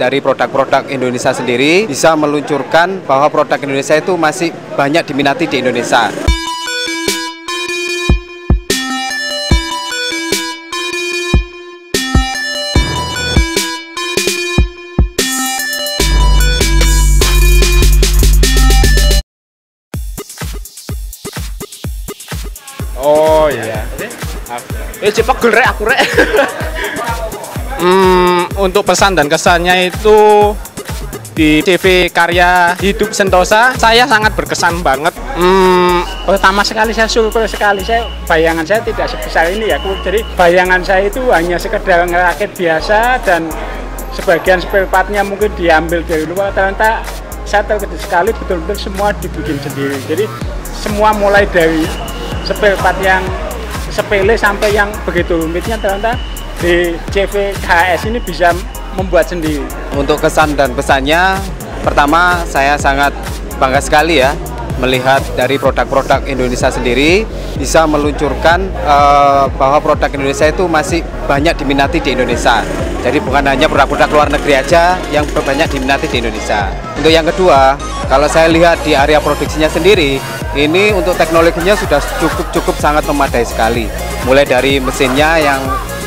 dari produk-produk Indonesia sendiri bisa meluncurkan bahwa produk Indonesia itu masih banyak diminati di Indonesia. Oh iya. Eh cepat rek aku rek. hmm, untuk pesan dan kesannya itu di TV karya Hidup Sentosa saya sangat berkesan banget. Hmm, pertama sekali saya syukur sekali saya bayangan saya tidak sebesar ini ya. Jadi bayangan saya itu hanya sekedar ngerakit biasa dan sebagian spare partnya mungkin diambil dari luar ternyata saya terkejut sekali betul-betul semua dibikin sendiri. Jadi semua mulai dari spare part yang sepele sampai yang begitu rumitnya ternyata di CVKS ini bisa membuat sendiri. Untuk kesan dan pesannya, pertama saya sangat bangga sekali ya melihat dari produk-produk Indonesia sendiri bisa meluncurkan uh, bahwa produk Indonesia itu masih banyak diminati di Indonesia. Jadi bukan hanya produk-produk luar negeri aja yang banyak diminati di Indonesia. Untuk yang kedua, kalau saya lihat di area produksinya sendiri, ini untuk teknologinya sudah cukup-cukup sangat memadai sekali. Mulai dari mesinnya yang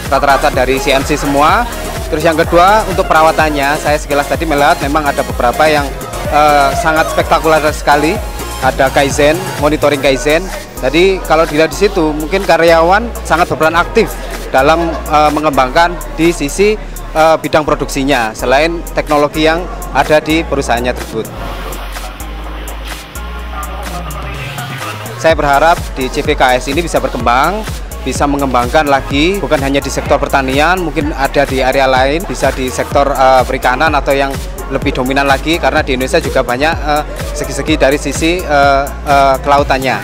rata-rata dari CNC semua. Terus yang kedua untuk perawatannya, saya sekilas tadi melihat memang ada beberapa yang uh, sangat spektakuler sekali. Ada Kaizen, monitoring Kaizen. Jadi kalau dilihat di situ, mungkin karyawan sangat berperan aktif dalam uh, mengembangkan di sisi uh, bidang produksinya selain teknologi yang ada di perusahaannya tersebut. Saya berharap di CPKS ini bisa berkembang, bisa mengembangkan lagi, bukan hanya di sektor pertanian, mungkin ada di area lain, bisa di sektor uh, perikanan atau yang lebih dominan lagi, karena di Indonesia juga banyak segi-segi uh, dari sisi uh, uh, kelautannya.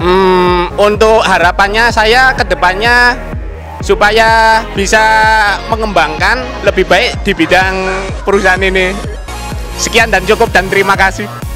Hmm, untuk harapannya saya ke depannya supaya bisa mengembangkan lebih baik di bidang perusahaan ini. Sekian dan cukup dan terima kasih.